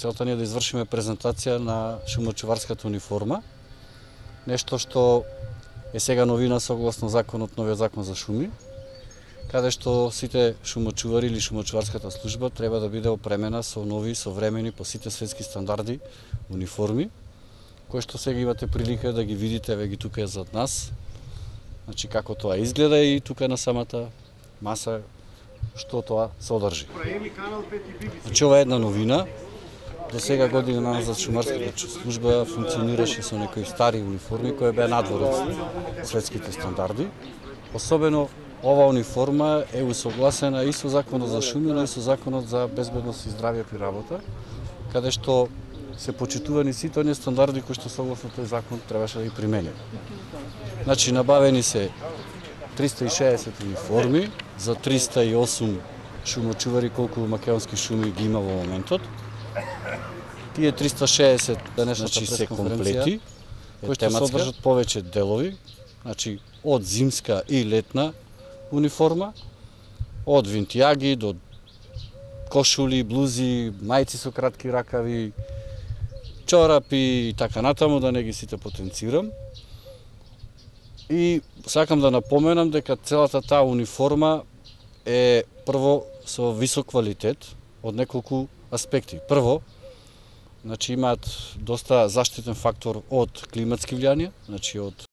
целта ни е да извршиме презентација на шумочуварската униформа, нешто што е сега новина согласно законот, новиот закон за шуми, каде што сите шумочувари или шумочуварската служба треба да биде опремена со нови, современи, по сите светски стандарди униформи, кои што сега имате прилика да ги видите, ве ги тука е зад нас, значи како тоа изгледа и тука на самата маса што тоа содржи. Значи ова е една новина, До сега година за шумарската служба функционираше со некои стари униформи кои беа надвор од светските стандарди. Особено ова униформа е усогласена и со законот за шуми, но и со законот за безбедност и здравје при работа, каде што се почитувани сите оние стандарди кои што согласно тој закон требаше да ги применет. Значи набавени се 360 униформи за 308 шумочувари колку македонски шуми ги има во моментот. Тие 360 денешната значи, се комплети, кои што содржат повеќе делови, значи од зимска и летна униформа, од винтијаги до кошули, блузи, мајци со кратки ракави, чорапи и така натаму, да не ги сите потенцирам. И сакам да напоменам дека целата таа униформа е прво со висок квалитет од неколку аспекти. Прво, значи имаат доста заштитен фактор од климатски влијанија, значи од